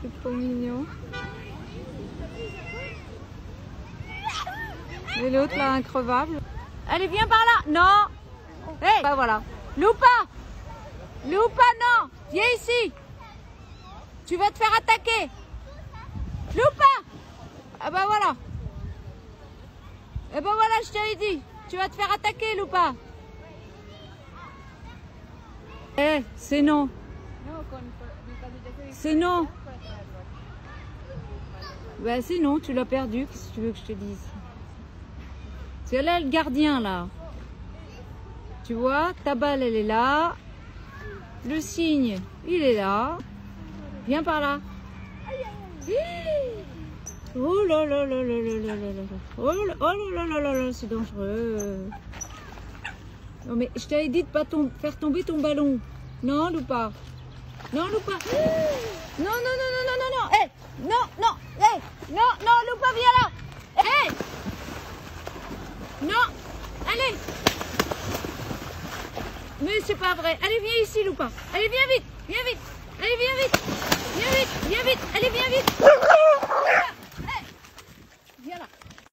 C'est trop mignon. Et l'autre là, increvable. Allez, viens par là. Non. Hé, bah voilà. Loupa. Loupa, non. Viens ici. Tu vas te faire attaquer. Loupa. Ah bah voilà. Eh bah voilà, je t'avais dit. Tu vas te faire attaquer, Loupa. Eh, c'est non. C'est non. Bah c'est non, tu l'as perdu. Qu'est-ce que tu veux que je te dise? C'est là le gardien, là. Tu vois, ta balle, elle est là. Le signe, il est là. Viens par là. Oh là là là là là là là là. Oh là oh là là là là, c'est dangereux. Non mais je t'avais dit de pas faire tomber ton ballon. Non. Non, Loupa. Non, non, non, non, non, non. Hé, non, non, hé, non, non, Loupa, viens là. Hé. Non, allez. Mais c'est pas vrai. Allez, viens ici, Loupa. Allez, viens vite, viens vite. Allez, viens vite. Viens vite, viens vite. Allez, viens vite.